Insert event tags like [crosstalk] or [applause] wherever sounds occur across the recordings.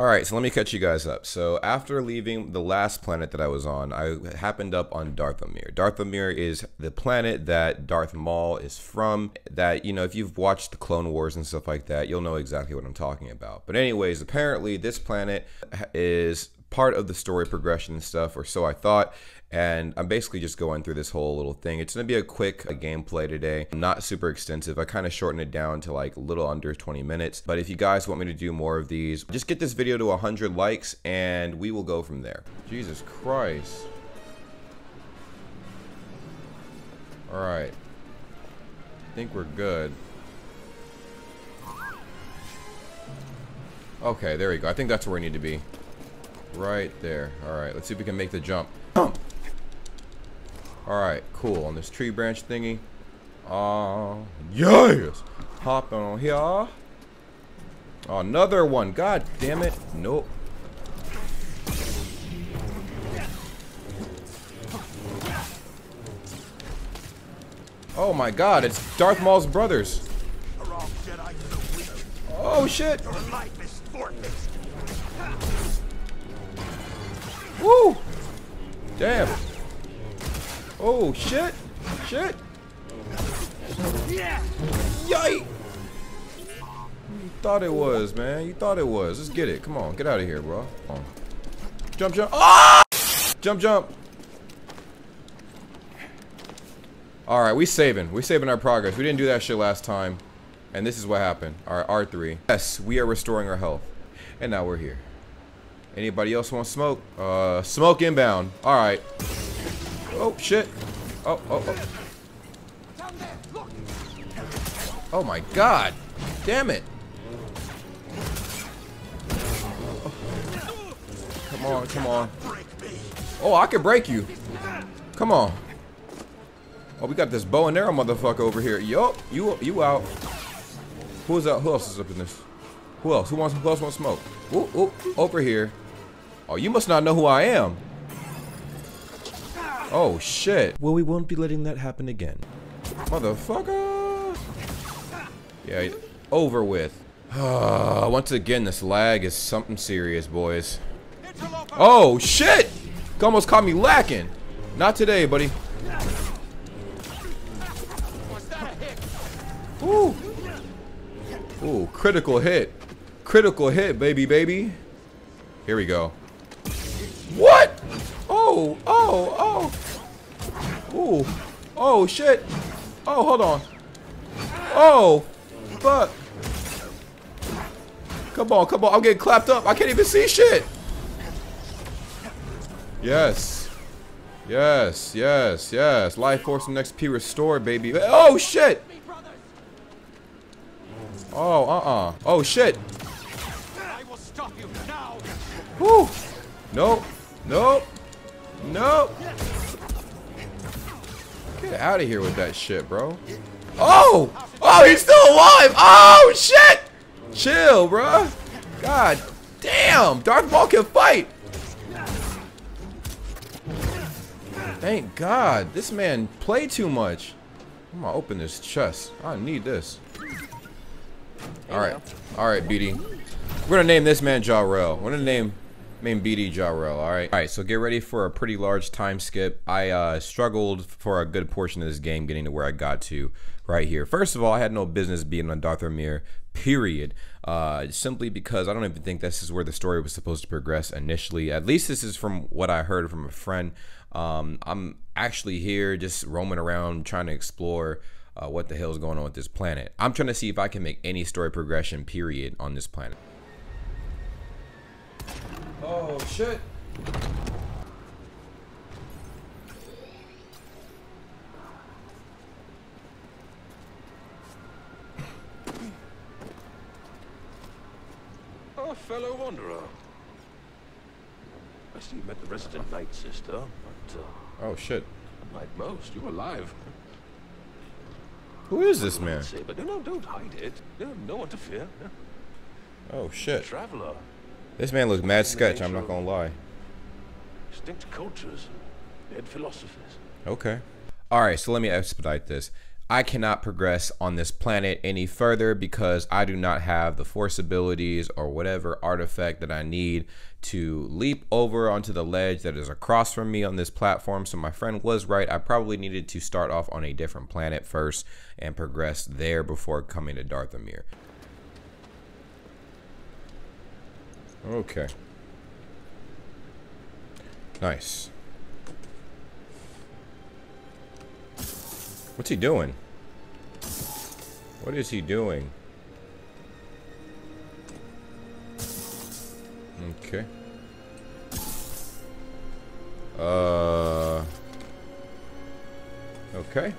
Alright, so let me catch you guys up. So after leaving the last planet that I was on, I happened up on Dathomir. Dathomir is the planet that Darth Maul is from, that, you know, if you've watched the Clone Wars and stuff like that, you'll know exactly what I'm talking about. But anyways, apparently this planet is part of the story progression and stuff, or so I thought. And I'm basically just going through this whole little thing. It's gonna be a quick a gameplay today, not super extensive. I kind of shortened it down to like a little under 20 minutes. But if you guys want me to do more of these, just get this video to 100 likes and we will go from there. Jesus Christ. All right. I think we're good. Okay, there we go. I think that's where we need to be. Right there. Alright, let's see if we can make the jump. Alright, cool. On this tree branch thingy. Uh, yes! Hop on here. Another one. God damn it. Nope. Oh my god, it's Darth Maul's brothers. Oh shit! Woo! Damn. Oh, shit. Shit. Yeah. Yike! You thought it was, man. You thought it was. Let's get it. Come on. Get out of here, bro. Jump, jump. Ah! Jump, jump. Alright, we saving. We saving our progress. We didn't do that shit last time. And this is what happened. Alright, R3. Yes, we are restoring our health. And now we're here. Anybody else want smoke? Uh, smoke inbound. All right. Oh, shit. Oh, oh, oh. Oh my god. Damn it. Come on, come on. Oh, I can break you. Come on. Oh, we got this bow and arrow motherfucker over here. Yup, you you out. Who's out? Who else is up in this? Who else? Who wants? Who else wants smoke? Ooh, ooh, over here. Oh, you must not know who I am. Oh, shit. Well, we won't be letting that happen again. Motherfucker. Yeah, over with. Ah, once again, this lag is something serious, boys. Oh, shit! You almost caught me lacking. Not today, buddy. Ooh. Ooh, critical hit. Critical hit, baby, baby. Here we go. What? Oh, oh, oh. Ooh. Oh, shit. Oh, hold on. Oh, fuck. Come on, come on. I'm getting clapped up. I can't even see shit. Yes. Yes, yes, yes. Life force and XP restored, baby. Oh, shit. Oh, uh-uh. Oh, shit. Whew. Nope. Nope. Nope. Get out of here with that shit, bro. Oh! Oh, he's still alive! Oh, shit! Chill, bro. God damn! Darth Maul can fight! Thank God. This man played too much. I'm gonna open this chest. I need this. Alright. Alright, BD. We're gonna name this man Jarrell. We're gonna name main BD Jarrell, alright? Alright, so get ready for a pretty large time skip. I uh, struggled for a good portion of this game getting to where I got to right here. First of all, I had no business being on Dathomir, period. Uh, simply because I don't even think this is where the story was supposed to progress initially. At least this is from what I heard from a friend. Um, I'm actually here just roaming around trying to explore uh, what the hell is going on with this planet. I'm trying to see if I can make any story progression, period, on this planet. Oh, shit. Oh, fellow wanderer. I see you met the resident Night Sister, but, uh, Oh, shit. like most, you're alive. Who is this man? Say, but no, no, don't hide it. No, no one to fear. Oh, shit. Traveler. This man looks mad sketch, I'm not gonna lie. Extinct cultures. Dead philosophers. Okay. Alright, so let me expedite this. I cannot progress on this planet any further because I do not have the force abilities or whatever artifact that I need to leap over onto the ledge that is across from me on this platform. So my friend was right. I probably needed to start off on a different planet first and progress there before coming to Dathomir. Okay. Nice. What's he doing? What is he doing? Okay. Uh. Okay.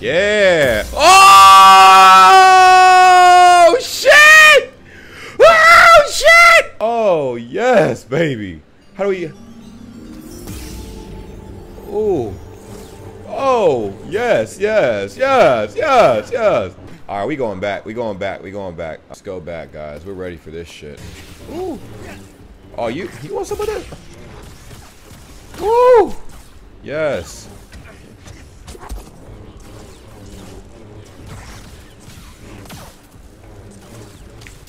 Yeah. Oh shit! Oh shit! Oh yes, baby. How do we? Oh. Oh, yes, yes, yes, yes, yes. All right, we going back. We going back. We going back. Let's go back, guys. We're ready for this shit. Ooh. Oh, you you want some of that? Woo! Yes.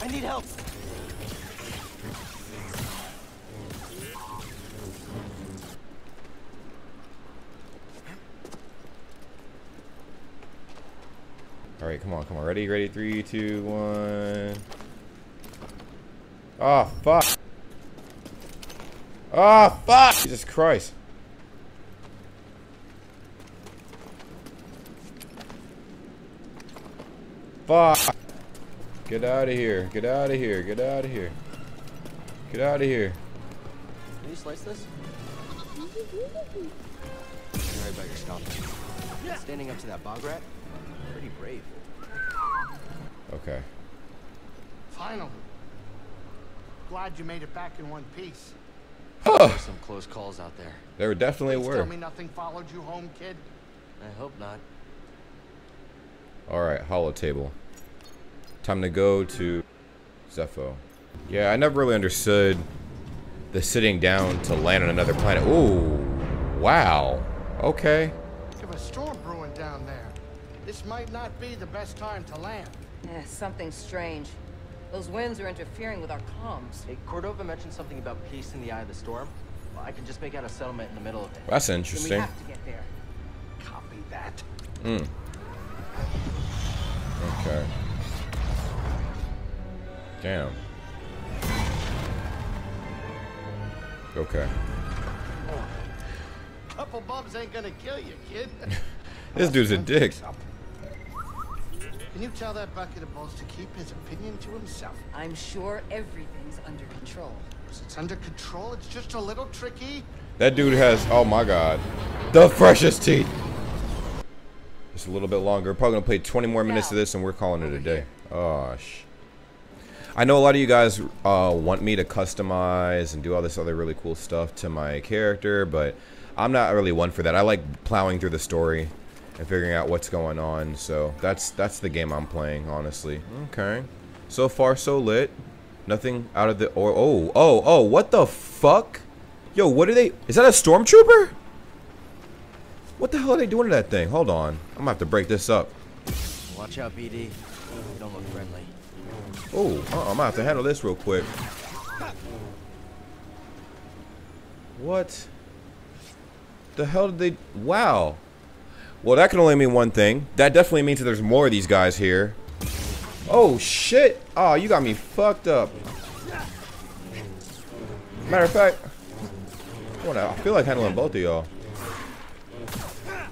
I need help. All right, come on, come on. Ready, ready. Three, two, one. Oh, fuck. Oh, fuck. Jesus Christ. Fuck. Get out of here. Get out of here. Get out of here. Get out of here. Can you slice this? [laughs] Sorry about your stomping. Standing up to that bog rat? Pretty brave. Okay. Finally. Glad you made it back in one piece. There's some close calls out there. There were definitely Please were. tell me nothing followed you home, kid. I hope not. Alright, holotable. Time to go to Zeffo. Yeah, I never really understood the sitting down to land on another planet. Ooh, wow. Okay. Think of a storm brewing down there. This might not be the best time to land. Eh, something strange. Those winds are interfering with our comms. Hey, Cordova mentioned something about peace in the eye of the storm. Well, I can just make out a settlement in the middle of it. That's Then we have to get there. Copy that. Mm. Okay. Damn. Okay. Couple bumps ain't gonna kill you, kid. [laughs] This dude's a dick. Can you tell that bucket of balls to keep his opinion to himself? I'm sure everything's under control. It's under control. It's just a little tricky. That dude has, oh my god, the freshest teeth. Just a little bit longer. Probably gonna play 20 more minutes of this and we're calling it a day. Oh, sh. I know a lot of you guys uh, want me to customize and do all this other really cool stuff to my character, but I'm not really one for that. I like plowing through the story and figuring out what's going on. So that's that's the game I'm playing, honestly. Okay. So far, so lit. Nothing out of the or oh oh oh what the fuck? Yo, what are they? Is that a stormtrooper? What the hell are they doing to that thing? Hold on, I'm gonna have to break this up. Watch out, BD. You don't look friendly. Oh, uh -uh, I'm gonna have to handle this real quick. What? The hell did they? Wow. Well, that can only mean one thing. That definitely means that there's more of these guys here. Oh shit! Oh, you got me fucked up. Matter of fact, I, feel like handling both of y'all.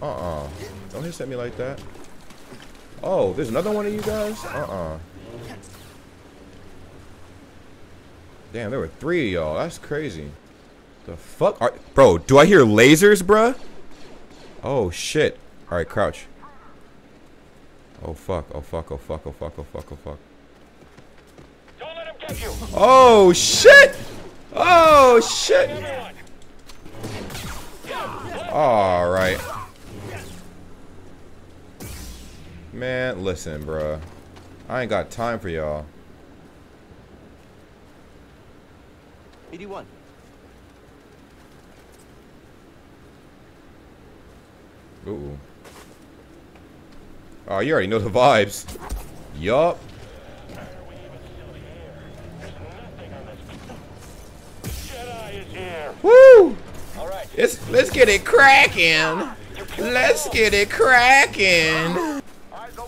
Uh-uh. Don't hit at me like that. Oh, there's another one of you guys? Uh-uh. Damn, there were three of y'all. That's crazy. The fuck? Are, bro, do I hear lasers, bruh? Oh, shit. Alright, crouch. Oh, fuck. Oh, fuck. Oh, fuck. Oh, fuck. Oh, fuck. Oh, fuck. Don't let him get you. Oh, shit! Oh, shit! Alright. Man, listen, bruh. I ain't got time for y'all. BD1. Ooh. Oh, you already know the vibes. Yup. Jedi is here. Woo! All right. It's, let's get it cracking. Let's get it cracking.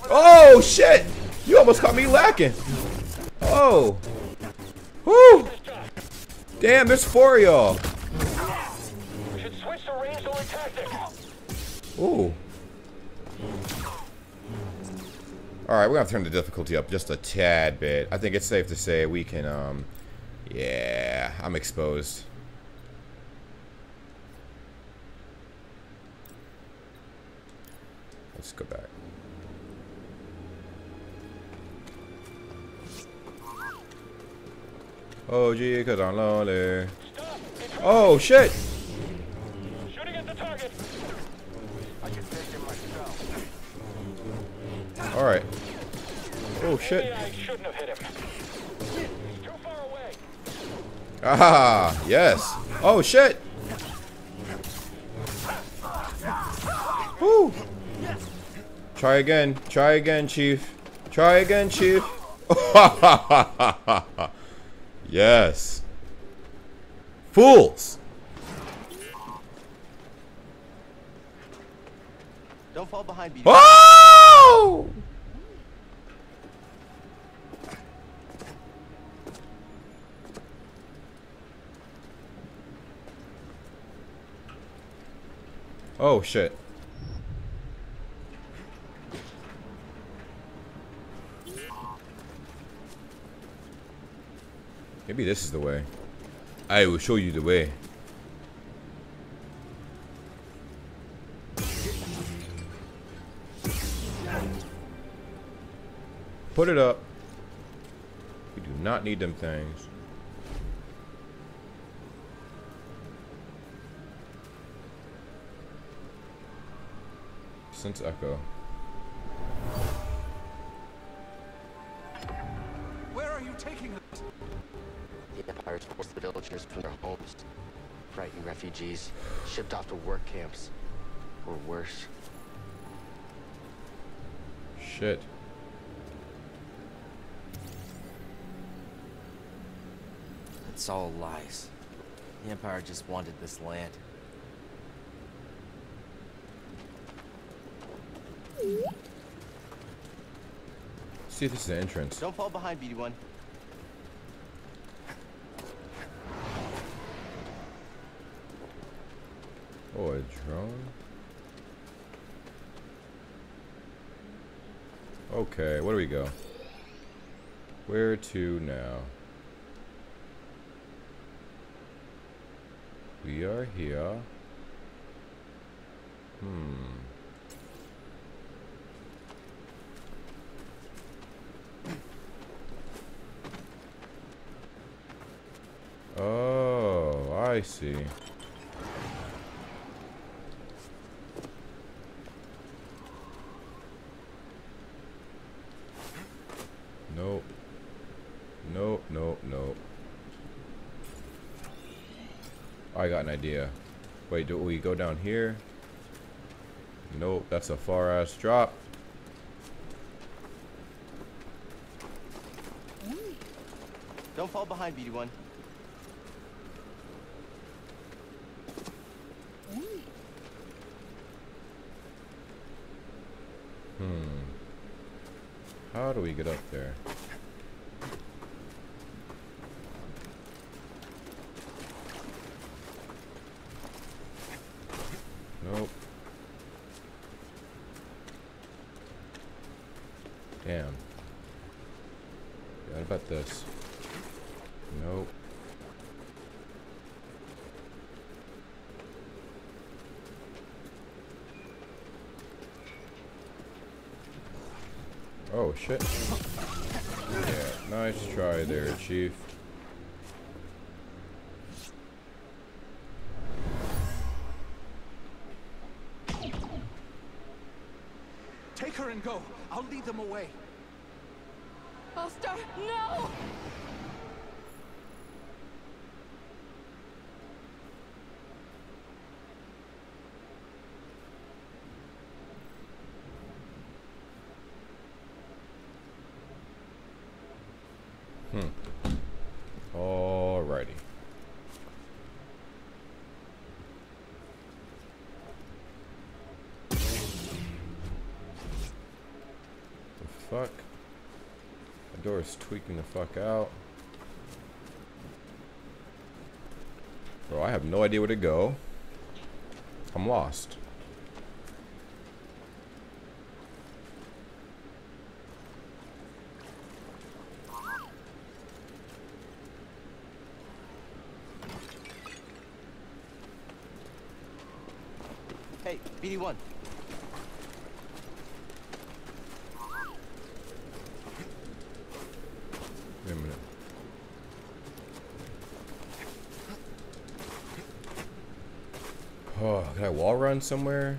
Oh, shit. You almost caught me lacking. Oh. Woo! Damn, there's four of y'all. Should switch to range only tactic. Ooh. Alright, we're gonna turn the difficulty up just a tad bit. I think it's safe to say we can, um... Yeah, I'm exposed. Let's go back. Oh, gee, cause I'm lonely. Oh, shit! shooting at the target. Alright. Oh, shit. I shouldn't have hit him. He's too far away. Ah, yes. Oh, shit. Woo. Try again. Try again, Chief. Try again, Chief. [laughs] yes. Fools. Don't fall behind BD1. Oh! Shit. Maybe this is the way. I will show you the way. Put it up. We do not need them things. Since Echo. Where are you taking us? The Empire's forced the villagers from their homes. Frightened refugees, shipped off to work camps. Or worse. Shit. It's all lies. The Empire just wanted this land. See if this is the entrance. Don't fall behind, BD1. Oh, a drone? Okay, where do we go? Where to now? We are here. Hmm. Oh, I see. Nope. Nope, nope, nope. I got an idea. Wait, do we go down here? Nope, that's a far ass drop. Don't fall behind, BD1. Hmm. How do we get up there? Nope. Damn. What about this? Nope. Oh shit. Yeah, nice try there, Chief. And go. I'll lead them away. Buster, no! Fuck? The door is tweaking the fuck out. Bro, I have no idea where to go. I'm lost. Hey, BD1. Wait a minute. Oh, can I wall run somewhere?